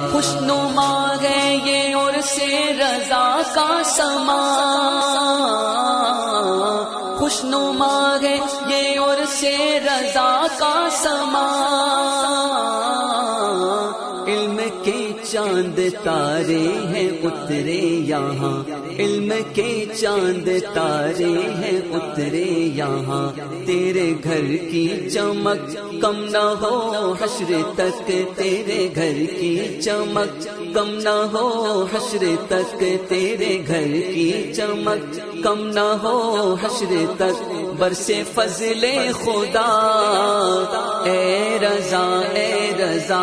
खुशनुमा है ये और से रजा का समा। खुशनुमा है ये और से रजा का समा। इल्म के चाँद तारे हैं उतरे यहाँ। इल्म के चाँद तारे हैं उतरे यहाँ। तेरे घर की चमक कम न हो हसर तक तेरे घर की चमक कम न हो हसर तक तेरे घर की चमक कम न हो हसर तक बरसे फजले खुदा। ए रजा ए रजा।